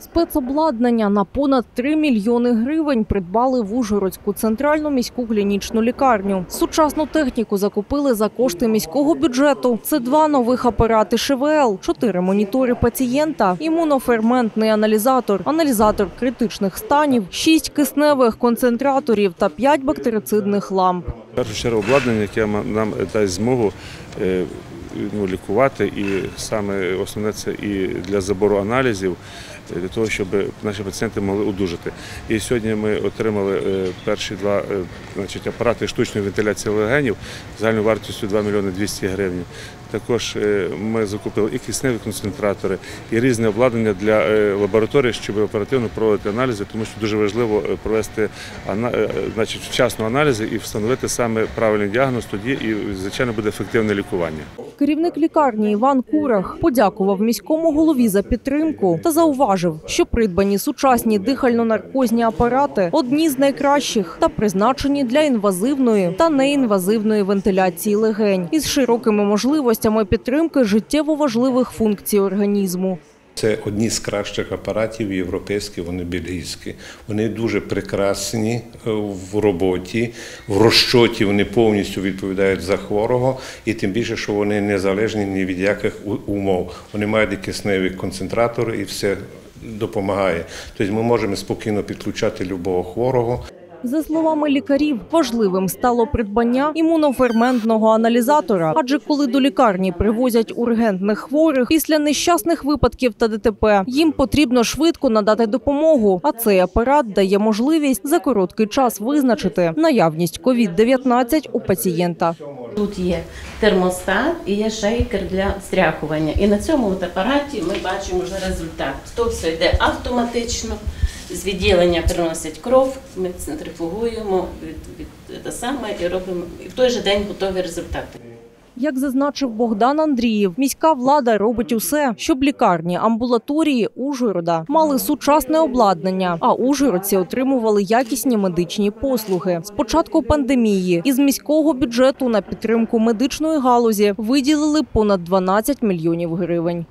Спецобладнання на понад 3 мільйони гривень придбали в Ужгородську центральну міську клінічну лікарню. Сучасну техніку закупили за кошти міського бюджету. Це два нових апарати ШВЛ, чотири монітори пацієнта, імуноферментний аналізатор, аналізатор критичних станів, шість кисневих концентраторів та п'ять бактерицидних ламп. Першу чергу обладнання, яке нам дасть змогу е, ну, лікувати, і саме основне це і для забору аналізів, е, для того, щоб наші пацієнти могли одужати. І сьогодні ми отримали е, перші два е, значить, апарати штучної вентиляції легенів загальною вартістю 2 мільйони 200 гривень. Також ми закупили і кисневі концентратори, і різне обладнання для лабораторії, щоб оперативно проводити аналізи, тому що дуже важливо провести значить, вчасно аналізи і встановити саме правильний діагноз. Тоді і звичайно буде ефективне лікування. Керівник лікарні Іван Курах подякував міському голові за підтримку та зауважив, що придбані сучасні дихально-наркозні апарати одні з найкращих та призначені для інвазивної та неінвазивної вентиляції легень із широкими можливостями підтримки життєво важливих функцій організму. Це одні з кращих апаратів європейські, вони бельгійські. Вони дуже прекрасні е, в роботі, в розчоті вони повністю відповідають за хворого, і тим більше, що вони не залежні ні від яких умов. Вони мають кисневі концентратори і все допомагає. Тобто ми можемо спокійно підключати любого хворого. За словами лікарів, важливим стало придбання імуноферментного аналізатора. Адже коли до лікарні привозять ургентних хворих після нещасних випадків та ДТП, їм потрібно швидко надати допомогу. А цей апарат дає можливість за короткий час визначити наявність COVID-19 у пацієнта. Тут є термостат і є шейкер для стряхування. І на цьому от апараті ми бачимо вже результат. То все йде автоматично. З відділення приносять кров, ми центрифугуємо від, від те саме і робимо і в той же день готові результати. Як зазначив Богдан Андрієв, міська влада робить усе, щоб лікарні, амбулаторії Ужгорода мали сучасне обладнання, а ужгородці отримували якісні медичні послуги. З початку пандемії із міського бюджету на підтримку медичної галузі виділили понад 12 мільйонів гривень.